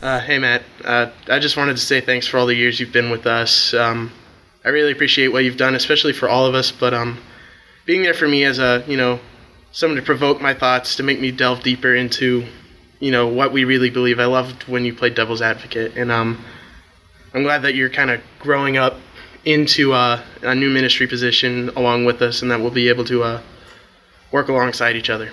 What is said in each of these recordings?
Uh, hey, Matt. Uh, I just wanted to say thanks for all the years you've been with us. Um, I really appreciate what you've done, especially for all of us. But um, being there for me as a, you know, someone to provoke my thoughts, to make me delve deeper into, you know, what we really believe. I loved when you played devil's advocate, and um, I'm glad that you're kind of growing up into uh, a new ministry position along with us, and that we'll be able to uh, work alongside each other.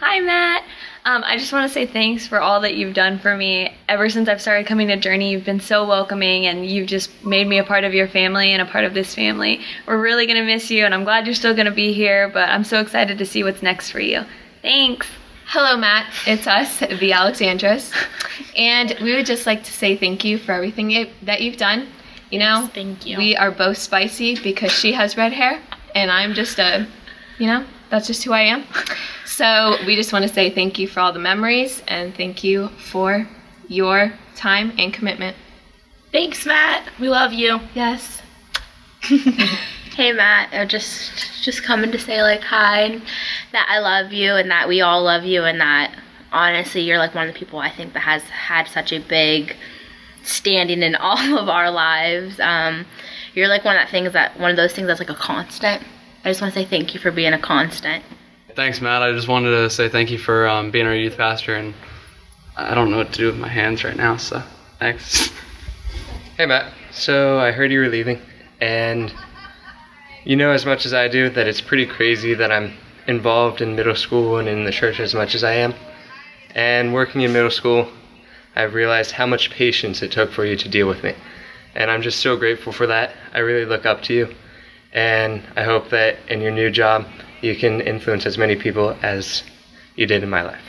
Hi, Matt. Um, I just want to say thanks for all that you've done for me. Ever since I've started coming to Journey, you've been so welcoming and you've just made me a part of your family and a part of this family. We're really going to miss you, and I'm glad you're still going to be here, but I'm so excited to see what's next for you. Thanks. Hello, Matt. It's us, the Alexandras. And we would just like to say thank you for everything you, that you've done. You know, thank you. We are both spicy because she has red hair, and I'm just a, you know, that's just who I am. So we just want to say thank you for all the memories and thank you for your time and commitment. Thanks, Matt. We love you. Yes. hey, Matt. I'm just just coming to say like hi and that I love you and that we all love you and that honestly you're like one of the people I think that has had such a big standing in all of our lives. Um, you're like one of that things that one of those things that's like a constant. I just want to say thank you for being a constant. Thanks, Matt. I just wanted to say thank you for um, being our youth pastor, and I don't know what to do with my hands right now, so thanks. Hey, Matt. So I heard you were leaving, and you know as much as I do that it's pretty crazy that I'm involved in middle school and in the church as much as I am. And working in middle school, I've realized how much patience it took for you to deal with me. And I'm just so grateful for that. I really look up to you. And I hope that in your new job, you can influence as many people as you did in my life.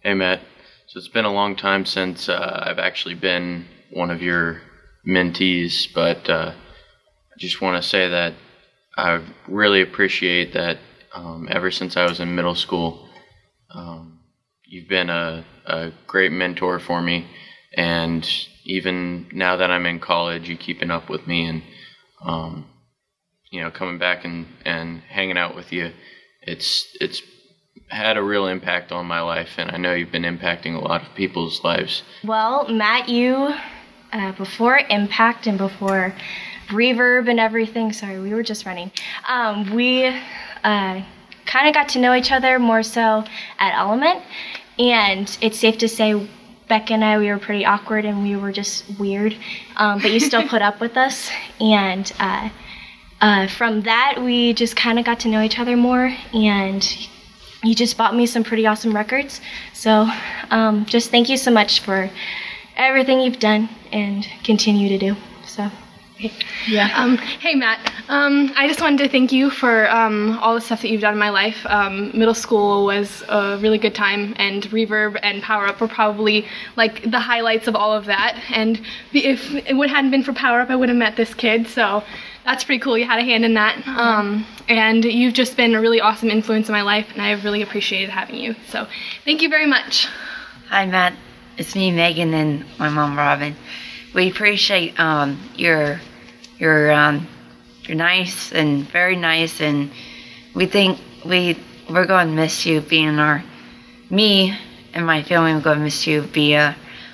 Hey, Matt. So it's been a long time since uh, I've actually been one of your mentees, but uh, I just want to say that I really appreciate that um, ever since I was in middle school, um, you've been a, a great mentor for me. And even now that I'm in college, you keeping up with me and um, you know, coming back and, and hanging out with you, it's it's had a real impact on my life, and I know you've been impacting a lot of people's lives. Well, Matt, you uh, before Impact and before Reverb and everything. Sorry, we were just running. Um, we uh, kind of got to know each other more so at Element, and it's safe to say. Beck and I, we were pretty awkward and we were just weird, um, but you still put up with us. And uh, uh, from that, we just kind of got to know each other more, and you just bought me some pretty awesome records. So, um, just thank you so much for everything you've done and continue to do. So. Yeah. Um, hey, Matt. Um, I just wanted to thank you for um, all the stuff that you've done in my life. Um, middle school was a really good time, and Reverb and Power Up were probably like the highlights of all of that. And if it hadn't been for Power Up, I would have met this kid. So that's pretty cool. You had a hand in that. Um, and you've just been a really awesome influence in my life, and I've really appreciated having you. So thank you very much. Hi, Matt. It's me, Megan, and my mom, Robin we appreciate um, your your um, you're nice and very nice, and we think we we're going to miss you being our me and my family are going to miss you be uh,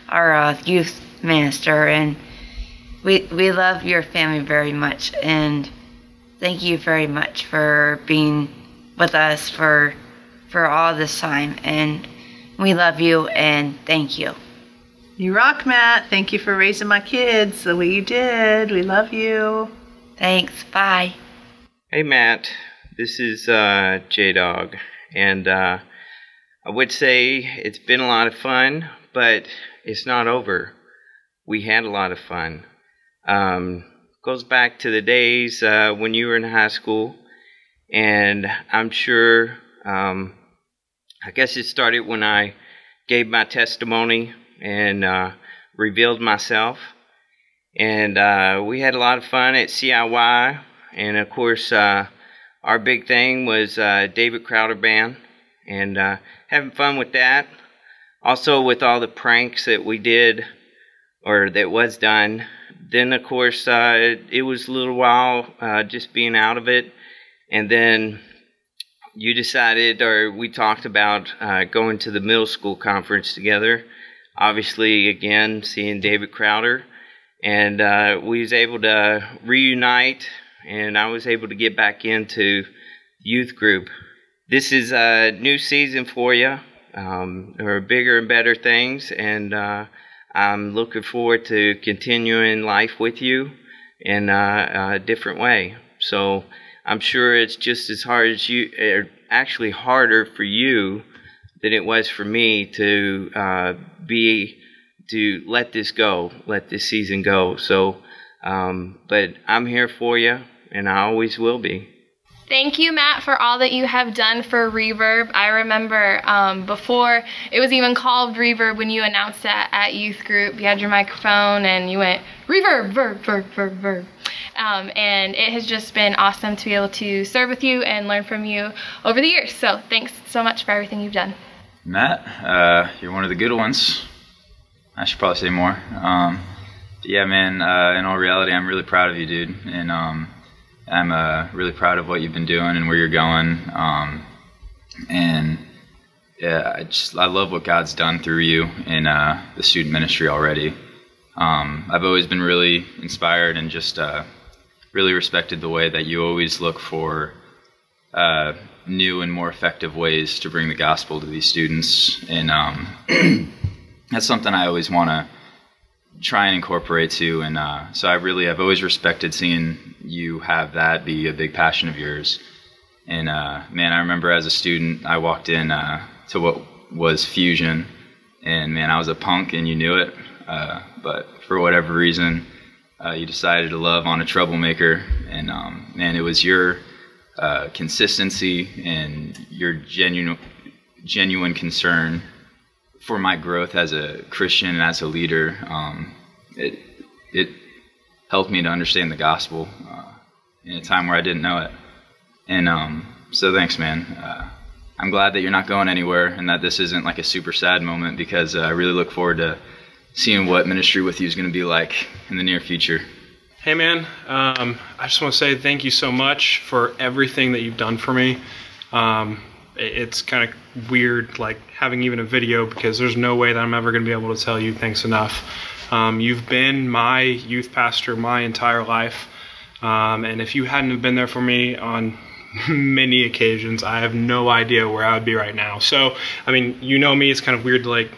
our uh, youth minister, and we we love your family very much, and thank you very much for being with us for for all this time, and we love you and thank you. You rock, Matt. Thank you for raising my kids the way you did. We love you. Thanks. Bye. Hey, Matt. This is uh, J Dog. And uh, I would say it's been a lot of fun, but it's not over. We had a lot of fun. Um, goes back to the days uh, when you were in high school, and I'm sure, um, I guess it started when I gave my testimony and uh, revealed myself. And uh, we had a lot of fun at CIY. And of course, uh, our big thing was uh, David Crowder Band and uh, having fun with that. Also, with all the pranks that we did or that was done. Then, of course, uh, it was a little while just being out of it. And then you decided, or we talked about going to the middle school conference together obviously again seeing David Crowder, and uh, we was able to reunite, and I was able to get back into youth group. This is a new season for you. Um, there are bigger and better things, and uh, I'm looking forward to continuing life with you in a, a different way. So I'm sure it's just as hard as you, er, actually harder for you than it was for me to uh, be to let this go, let this season go. So, um, but I'm here for you, and I always will be. Thank you, Matt, for all that you have done for Reverb. I remember um, before it was even called Reverb when you announced that at youth group. You had your microphone and you went Reverb, verb, verb, verb, verb. Um, and it has just been awesome to be able to serve with you and learn from you over the years. So thanks so much for everything you've done. Matt, uh, you're one of the good ones. I should probably say more. Um, yeah, man. Uh, in all reality, I'm really proud of you, dude. And um, I'm uh, really proud of what you've been doing and where you're going. Um, and yeah, I just I love what God's done through you in uh, the student ministry already. Um, I've always been really inspired and just uh, really respected the way that you always look for uh, new and more effective ways to bring the gospel to these students. And um, that's something I always want to try and incorporate too. And uh, so I really, I've always respected seeing you have that be a big passion of yours. And uh, man, I remember as a student, I walked in uh, to what was Fusion, and man, I was a punk, and you knew it. Uh, but for whatever reason, uh, you decided to love on a troublemaker, and um, man, it was your uh, consistency and your genuine, genuine concern for my growth as a Christian and as a leader. Um, it it helped me to understand the gospel uh, in a time where I didn't know it, and um, so thanks, man. Uh, I'm glad that you're not going anywhere, and that this isn't like a super sad moment because uh, I really look forward to seeing what ministry with you is going to be like in the near future. Hey, man. Um, I just want to say thank you so much for everything that you've done for me. Um, it's kind of weird, like having even a video, because there's no way that I'm ever going to be able to tell you thanks enough. Um, you've been my youth pastor my entire life. Um, and if you hadn't have been there for me on many occasions, I have no idea where I would be right now. So, I mean, you know me, it's kind of weird to like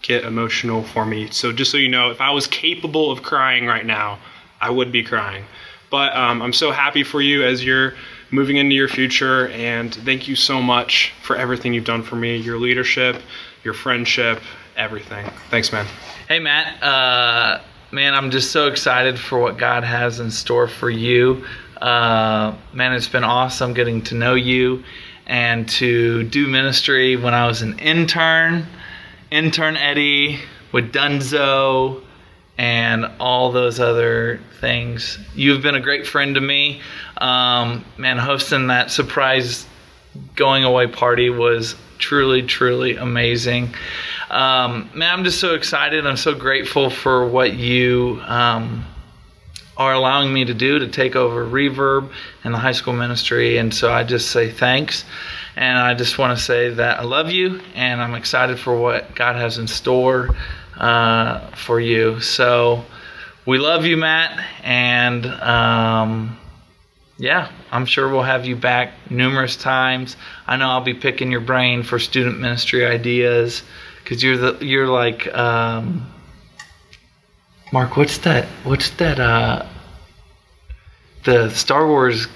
get emotional for me. So just so you know, if I was capable of crying right now, I would be crying. But um, I'm so happy for you as you're moving into your future, and thank you so much for everything you've done for me, your leadership, your friendship, everything. Thanks, man. Hey, Matt. Uh, man, I'm just so excited for what God has in store for you. Uh, man, it's been awesome getting to know you and to do ministry when I was an intern intern Eddie with Dunzo and all those other things. You've been a great friend to me. Um, man, hosting that surprise going away party was truly, truly amazing. Um, man, I'm just so excited. I'm so grateful for what you um, are allowing me to do to take over Reverb and the high school ministry. And so I just say thanks. And I just want to say that I love you and I'm excited for what God has in store uh, for you. So we love you, Matt. And um, yeah, I'm sure we'll have you back numerous times. I know I'll be picking your brain for student ministry ideas because you're the you're like um, Mark. What's that? What's that? Uh, the Star Wars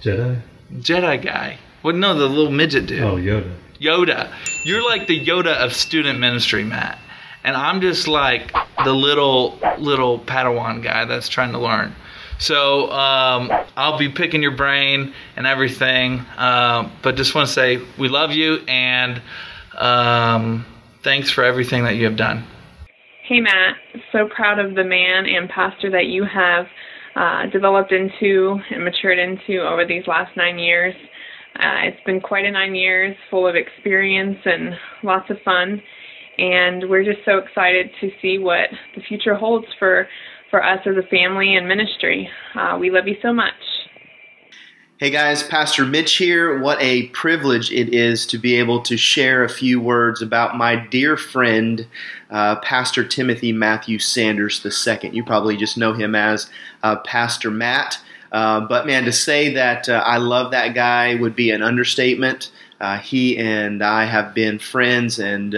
Jedi Jedi guy. Well, no, the little midget dude. Oh, Yoda. Yoda. You're like the Yoda of student ministry, Matt. And I'm just like the little little Padawan guy that's trying to learn. So um, I'll be picking your brain and everything. Uh, but just want to say we love you and um, thanks for everything that you have done. Hey, Matt. So proud of the man and pastor that you have uh, developed into and matured into over these last nine years. Uh, it's been quite a nine years full of experience and lots of fun. And we're just so excited to see what the future holds for, for us as a family and ministry. Uh, we love you so much. Hey guys, Pastor Mitch here. What a privilege it is to be able to share a few words about my dear friend, uh, Pastor Timothy Matthew Sanders II. You probably just know him as uh, Pastor Matt. Uh, but man, to say that uh, I love that guy would be an understatement. Uh, he and I have been friends and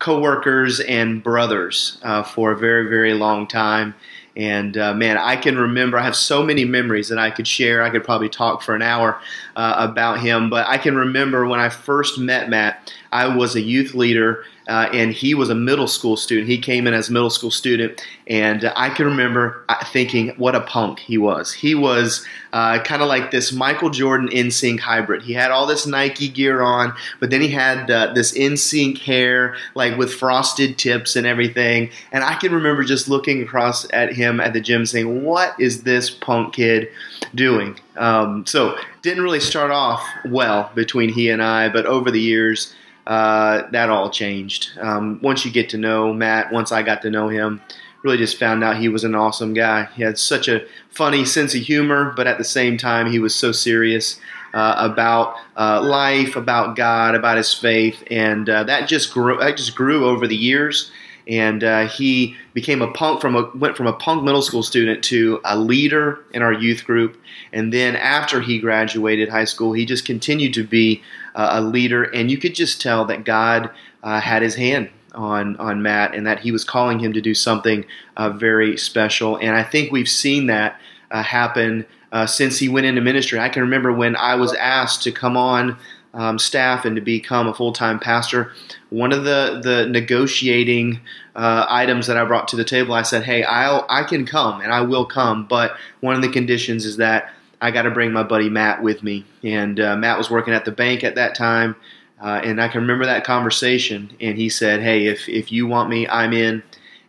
co-workers and brothers for a very, very long time. And uh, man, I can remember, I have so many memories that I could share. I could probably talk for an hour uh, about him. But I can remember when I first met Matt, I was a youth leader uh, and he was a middle school student. He came in as a middle school student, and I can remember uh, thinking, what a punk he was. He was uh, kind of like this Michael Jordan NSYNC hybrid. He had all this Nike gear on, but then he had uh, this NSYNC hair, like with frosted tips and everything. And I can remember just looking across at him at the gym saying, what is this punk kid doing? Um, so, didn't really start off well between he and I, but over the years, uh, that all changed. Um, once you get to know Matt, once I got to know him, really just found out he was an awesome guy. He had such a funny sense of humor, but at the same time, he was so serious uh, about uh, life, about God, about his faith, and uh, that just grew. That just grew over the years and uh, he became a punk from a went from a punk middle school student to a leader in our youth group and then after he graduated high school he just continued to be a leader and you could just tell that god uh, had his hand on on matt and that he was calling him to do something uh, very special. And i think we've seen that uh, happen uh, since he went into ministry. I can remember when i was asked to come on um, staff and to become a full time pastor, one of the the negotiating uh, items that I brought to the table, I said, "Hey, I'll I can come and I will come, but one of the conditions is that I got to bring my buddy Matt with me." And uh, Matt was working at the bank at that time, uh, and I can remember that conversation. And he said, "Hey, if if you want me, I'm in."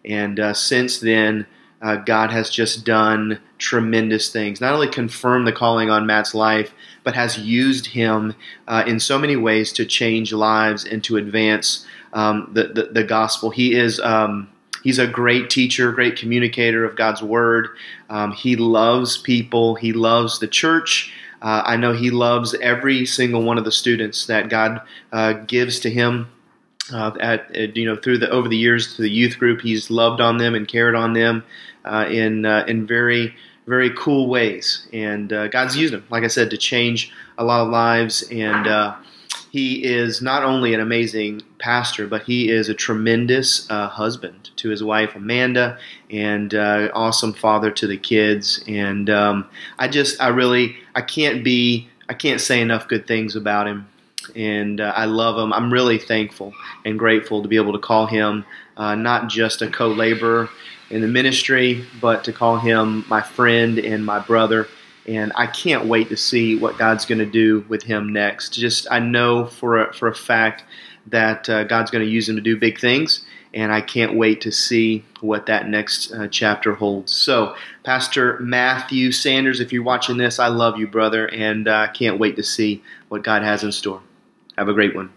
And uh, since then, uh, God has just done tremendous things. Not only confirmed the calling on Matt's life but has used him uh, in so many ways to change lives and to advance um, the, the, the gospel. He is. Um, he's a great teacher, great communicator of God's word. Um, he loves people. He loves the church. Uh, I know he loves every single one of the students that God uh, gives to him. Uh, at, you know through the over the years through the youth group, he's loved on them and cared on them uh, in uh, in very very cool ways. And uh, God's used him, like I said, to change a lot of lives. And he is not only an amazing pastor, but he is a tremendous uh, husband to his wife Amanda, and uh, awesome father to the kids. And um, I just, I really, I can't be, I can't say enough good things about him. And uh, I love him. I'm really thankful and grateful to be able to call him uh, not just a co-laborer in the ministry, but to call him my friend and my brother. And I can't wait to see what God's going to do with him next. Just I know for a, for a fact that uh, God's going to use him to do big things, and I can't wait to see what that next uh, chapter holds. So, Pastor Matthew Sanders, if you're watching this, I love you, brother, and I uh, can't wait to see what God has in store. Have a great one.